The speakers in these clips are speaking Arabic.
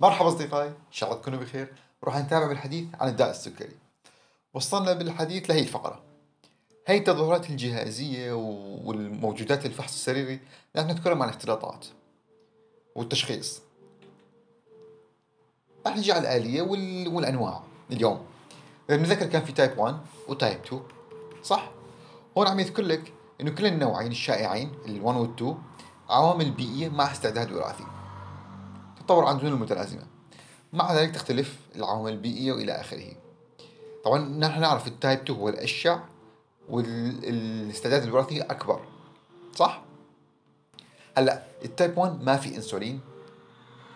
مرحبا أصدقائي إن شاء الله تكونوا بخير. راح نتابع بالحديث عن الداء السكري. وصلنا بالحديث لهي الفقرة. هي التظاهرات الجهازية والموجودات الفحص السريري نحن نتكلم عن الاختلاطات والتشخيص. راح نجي على الآلية والأنواع اليوم. نذكر كان في type 1 و type 2 صح؟ هون عم يذكر لك إنه كل النوعين الشائعين ال 1 وال 2 عوامل بيئية مع استعداد وراثي. تطور عن المتلازمة. مع ذلك تختلف العوامل البيئية وإلى آخره. طبعا نحن نعرف ال type 2 هو الأشيع والاستعداد الوراثي أكبر. صح؟ هلأ ال type 1 ما في إنسولين.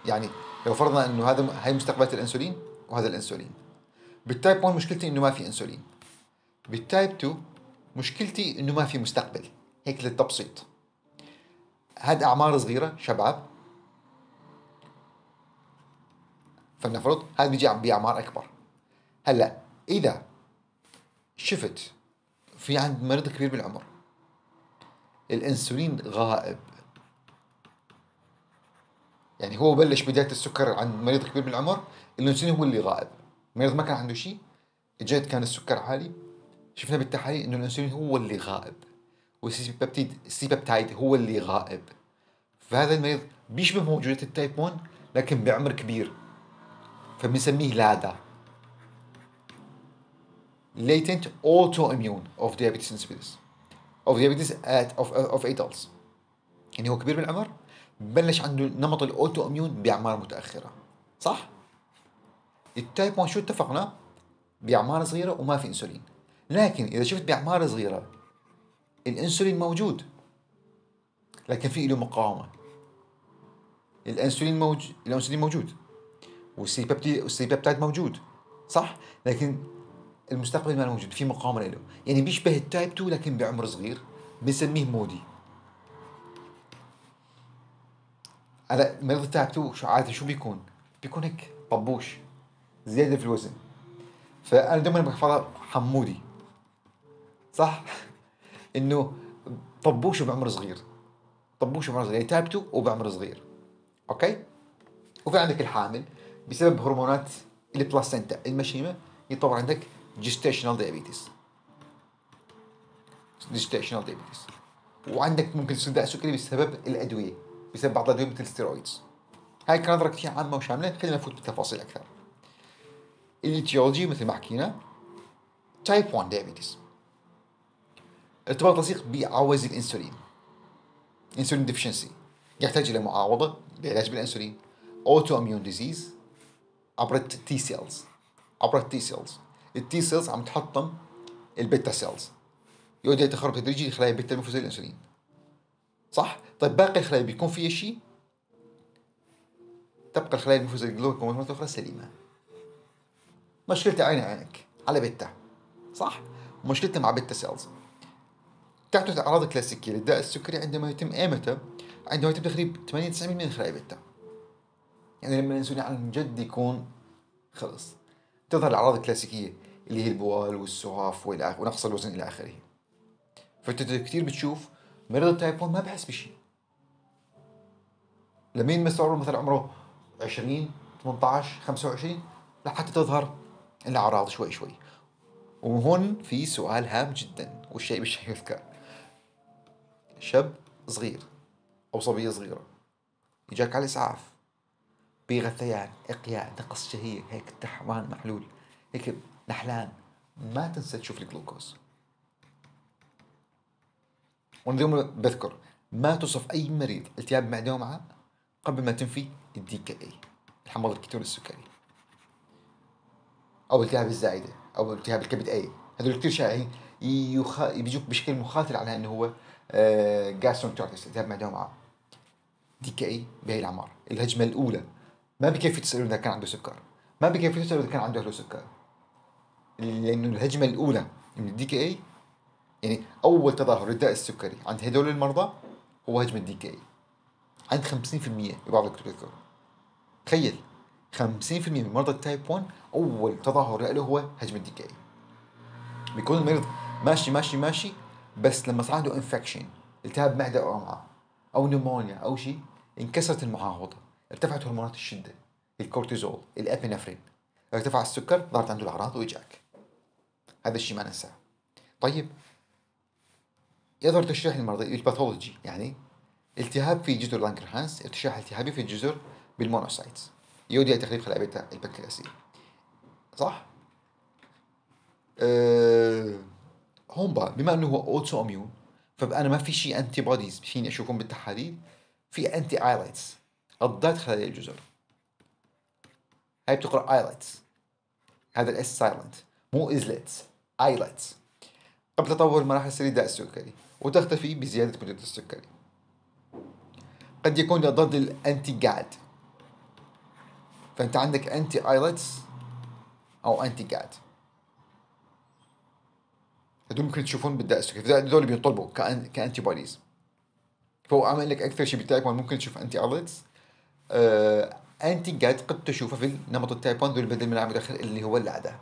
يعني لو فرضنا إنه هذا هي مستقبلات الإنسولين وهذا الإنسولين. بال type 1 مشكلتي إنه ما في إنسولين. بال type 2 مشكلتي إنه ما في مستقبل. هيك للتبسيط. هاد أعمار صغيرة شباب فلنفرض هذا بيجي باعمار أكبر. هلأ إذا شفت في عند مريض كبير بالعمر الإنسولين غائب. يعني هو بلش بداية السكر عند مريض كبير بالعمر الإنسولين هو اللي غائب. المريض ما كان عنده شيء إجت كان السكر عالي شفنا بالتحاليل إنه الإنسولين هو اللي غائب وال C-peptide ال C-peptide هو اللي غائب. فهذا المريض بيشبه موجودات ال type 1 لكن بعمر كبير. فبنسميه LADA. Latent autoimmune of diabetes insipidus. Of diabetes at of, of adults. يعني هو كبير بالعمر بلش عنده نمط ال autoimmune بأعمار متأخرة. صح؟ ال type 1 شو اتفقنا بأعمار صغيرة وما في إنسولين. لكن إذا شفت بأعمار صغيرة الإنسولين موجود. لكن في له مقاومة. الإنسولين موجود الإنسولين موجود. وال C-peptide موجود صح؟ لكن المستقبل ما موجود في مقاومه له. يعني بيشبه ال type 2 لكن بعمر صغير بنسميه MODY. على مريض ال type 2 شو عادة شو بيكون؟ بيكون هيك طبوش زيادة في الوزن. فأنا دائما بحفظها حمودي صح؟ إنه طبوش بعمر صغير. طبوش بعمر صغير. type 2 وبعمر صغير. Okay؟ وفي عندك الحامل. بسبب هرمونات ال placenta المشيمة يطور عندك gestational diabetes gestational diabetes وعندك ممكن تصير داء سكري بسبب الأدوية بسبب بعض الأدوية مثل ال steroids هاي كانت نظره كثير عامه وشامله خلينا نفوت بالتفاصيل أكثر. ال etiology مثل ما حكينا type 1 diabetes ارتباط لصيق بعوز الإنسولين. insulin deficiency يحتاج إلى معاوضة بعلاج بالإنسولين. autoimmune disease عبر ال T cells عبر ال T cells ال T cells عم تحطم ال beta cells يبدا يتخرب تدريجي خلايا البيتا المفرزه الانسولين. صح؟ طيب باقي الخلايا بيكون فيها شيء تبقى الخلايا المفرزه للجلوكوز مرة أخرى سليمة. مشكلتها عين عينك على بيتا. صح؟ مشكلتها مع beta cells تحدث الأعراض الكلاسيكية للداء السكري عندما يتم إيمتى عندما يتم تخريب 80 90% من خلايا بيتا. يعني لما الانسولين عن جد يكون خلص. تظهر الأعراض الكلاسيكية اللي هي البوال والسعاف ونقص الوزن إلى آخره. فانت كثير بتشوف مريض التايب 1 ما بحس بشيء. لمين مستوعب مثلا عمره 20 18 25 لحتى تظهر الأعراض شوي شوي. وهون في سؤال هام جدا والشيء بالشيء يذكر شاب صغير أو صبية صغيرة يجاك على الاسعاف بغثيان إقياء نقص شهية هيك تعبان محلول هيك نحلان ما تنسى تشوف الجلوكوز. وأنا بذكر ما توصف أي مريض التهاب معدة وأمعاء قبل ما تنفي ال DKA الحماض الكيتوني السكري. أو التهاب الزايدة أو التهاب الكبد A. هذول كثير شائعين. يخ... بيجوك بشكل مخاطر على إنه هو آه، التهاب معده ومعه DKA بهي الأعمار. الهجمة الأولى ما بكفي تسأله إذا كان عنده سكر. ما بكفي تسأله إذا كان عنده له سكر. لأنه الهجمة الأولى من ال DKA يعني أول تظاهر للداء السكري عند هدول المرضى هو هجمة ال DKA. عند 50% ببعض الكتب تخيل 50% من مرضى ال type 1 أول تظاهر له هو هجمة ال DKA. بيكون المريض ماشي ماشي ماشي بس لما صار عنده infection التهاب معدة أو أمعاء أو pneumonia أو شيء انكسرت المعاوضة ارتفعت هرمونات الشدة الكورتيزول الابينفرين ارتفع السكر ظهرت عنده الأعراض وإجاك. هذا الشيء ما ننساه. طيب يظهر التشريح المرضي ال pathology يعني التهاب في جزر لانغرهانس ارتشاح التهابي في الجزر بال monocytes يودي إلى تخريب خلايا بيتا البنكرياسية. صح؟ أه هون بقى بما أنه هو autoimmune فأنا ما في شيء antibodies فيني أشوفهم بالتحاليل في anti-islets ضد خلايا الجزر هاي بتقرا islets هذا ال S silent مو ازلتس islets قبل تطور مراحل سرير داء السكري وتختفي بزيادة مدة السكري. قد يكون ضد ال anti-GAD فأنت عندك انتي ايلايتس أو انتي جاد هدول ممكن تشوفون بالداء السكري. هذول بينطلبوا كانتي بوديز فهو عامل لك أكثر شيء بالتايب 1 ممكن تشوف انتي ايلايتس آه أنتي جاد قد تشوفه في التايب 1 ذول بدل من العام اللي هو العاده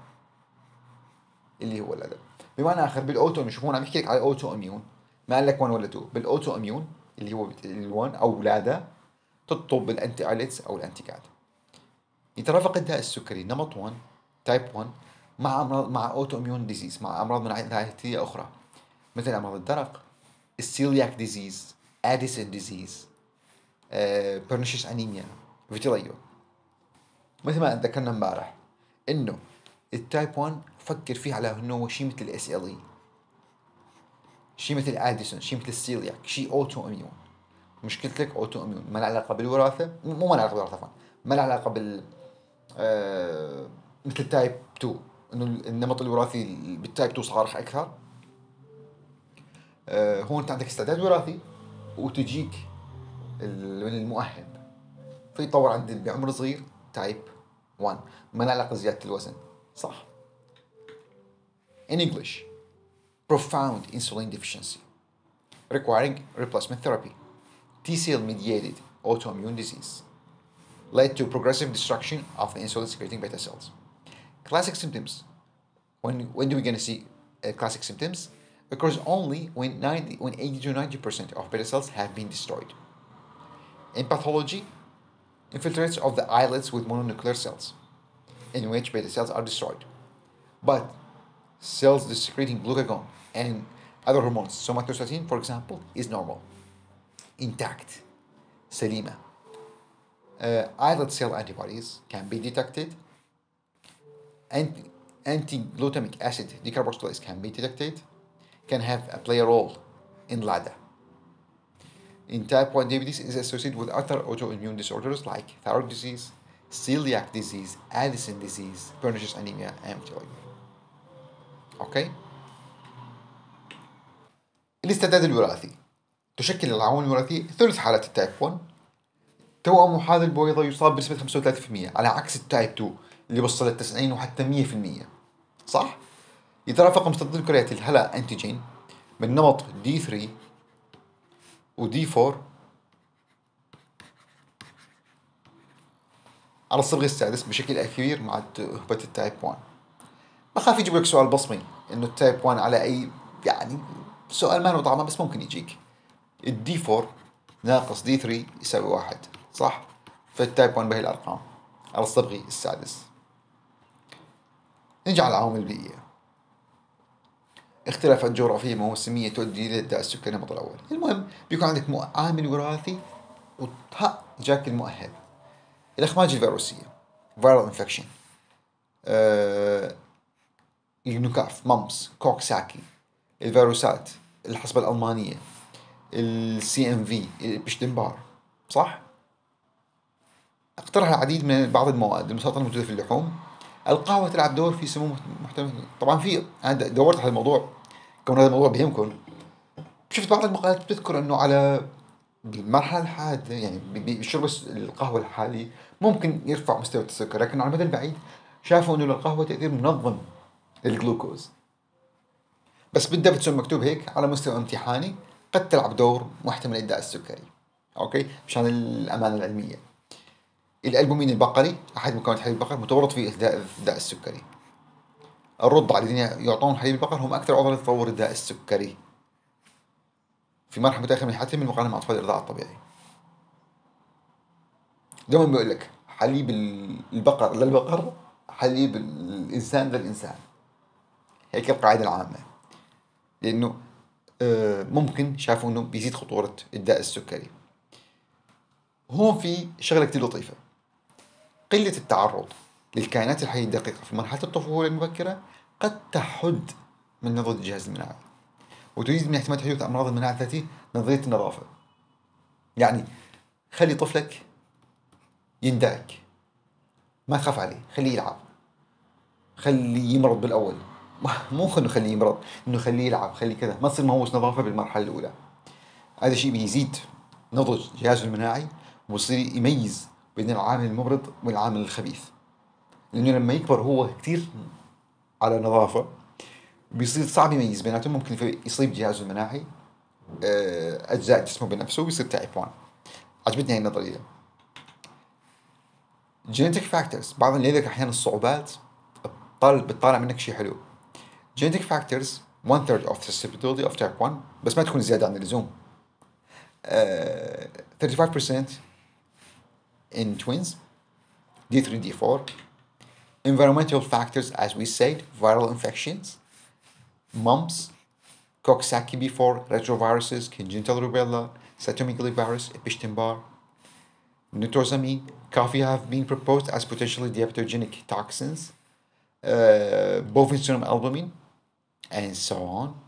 اللي هو الادب بمعنى آخر بالاوتو شوفوا أنا عم بحكي لك على الاوتو اميون ما قال لك 1 ولا 2 بالاوتو اميون اللي هو ال1 أو ولاده تطلب بال anti-islets أو ال anti-GAD يترافق الداء السكري نمط 1 type 1 مع أمراض مع autoimmune disease مع أمراض مناعيه أخرى. مثل أمراض الدرق ال celiac disease Addison disease pernicious anemia vitiligo مثل ما ذكرنا امبارح إنه ال type 1 فكر فيه على إنه هو شيء مثل ال SLE شيء مثل اديسون شيء مثل السيلياك شيء autoimmune مشكلتك autoimmune ما له علاقة بالوراثة مو ما له علاقة بالوراثة ما له علاقة بال آه مثل type 2 إنه النمط الوراثي بال type 2 صارخ أكثر. آه هون أنت عندك استعداد وراثي وتجيك المؤهل فيطور عند بعمر صغير تايب 1 ما له علاقه بزياده الوزن صح in English profound insulin deficiency requiring replacement therapy T-cell mediated autoimmune disease led to progressive destruction of the insulin secreting beta cells classic symptoms when when do we going to see uh, classic symptoms occurs only when 90 when 80 to 90 percent of beta cells have been destroyed in pathology infiltrates of the islets with mononuclear cells in which beta cells are destroyed. But cells secreting glucagon and other hormones, somatostatin, for example, is normal, intact, selima. Uh, islet cell antibodies can be detected. Anti, anti-glutamic acid decarboxylase can be detected, can have a play a role in LADA. In type 1 diabetes is associated with other autoimmune disorders like thyroid disease, celiac disease, Addison disease, pernicious anemia, and okay الاستعداد الوراثي. تشكل العوامل الوراثية ثلث حالات ال type 1 توأم أحادي البويضة يصاب بنسبة 35% على عكس ال type 2 اللي وصل ل 90 وحتى 100% صح؟ يترافق مستضد كريات ال HLA antigen من نمط دي 3 ودي 4 على الصبغة السادس بشكل كبير مع هبة التايب 1 بخاف يجيب لك سؤال بصمي إنه التايب 1 على أي يعني سؤال ما له طعمه بس ممكن يجيك. الدي 4 ناقص دي 3 يساوي واحد صح؟ فالتايب 1 بهي الأرقام على الصبغي السادس. نجي على العوامل البيئية اختلافات جغرافية موسمية تؤدي إلى الداء السكري النمط الأول. المهم بيكون عندك عامل وراثي وإجاك المؤهب. الأخماج الفيروسية. Viral infection. آه النكاف mumps coxsackie الفيروسات الحصبة الألمانية. ال CMV ال Epstein-Barr. صح؟ اقترح العديد من بعض المواد المسرطنة الموجودة في اللحوم. القهوة تلعب دور في سموم محتمل طبعا في أنا دورت على الموضوع كون هذا الموضوع بيهمكم. شفت بعض المقالات بتذكر إنه على بالمرحلة الحادة يعني بشرب القهوة الحالي ممكن يرفع مستوى السكر لكن على المدى البعيد شافوا إنه القهوة تأثير منظم للجلوكوز. بس بالدفتسون مكتوب هيك على مستوى امتحاني قد تلعب دور محتمل الداء السكري. okay؟ مشان الأمانة العلمية. الألبومين البقري أحد مكونات حليب البقر متورط في الداء السكري. الرضع الذين يعطون حليب البقر هم أكثر عرضة لتطور الداء السكري. في مرحلة متأخرة من حياتهم بالمقارنة مع أطفال الرضاعة الطبيعية. دوما بيقول لك حليب البقر للبقر حليب الإنسان للإنسان هيك القاعدة العامة. لأنه آه، ممكن شافوا أنه بيزيد خطورة الداء السكري. هون في شغلة كتير لطيفة. قلة التعرض. للكائنات الحية الدقيقة. في مرحلة الطفولة المبكرة قد تحد من نضج الجهاز المناعي وتزيد من احتمال حدوث أمراض المناعة الذاتية نظرية النظافة. يعني خلي طفلك يندعك ما تخاف عليه خليه يلعب. خليه يمرض بالأول. مو خليه يمرض إنه خليه يلعب خليه كذا. ما تصير مهووس نظافة بالمرحلة الأولى. هذا الشيء بيزيد نضج جهازه المناعي ويصير يميز بين العامل الممرض والعامل الخبيث. لأنه لما يكبر هو كثير على نظافة بيصير صعب يميز بيناتهم. ممكن يصيب جهازه المناعي آه، أجزاء جسمه بنفسه ويصير تايب 1 عجبتني هاي النظرية. genetic factors بعض اللي لك أحيانا الصعوبات بتطلع بتطالع منك شيء حلو. genetic factors 1 third of susceptibility of type 1 بس ما تكون زيادة عن اللزوم. uh, 35% in twins. D3 D4 environmental factors as we said viral infections mumps Coxsackie B4 retroviruses congenital rubella cytomegalovirus Epstein-Barr nitrosamine coffee have been proposed as potentially diabetogenic toxins, uh, bovine serum albumin, and so on.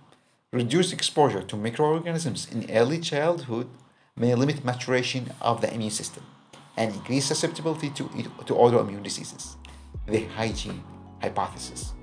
Reduced exposure to microorganisms in early childhood may limit maturation of the immune system and increase susceptibility to, to autoimmune diseases. The hygiene hypothesis.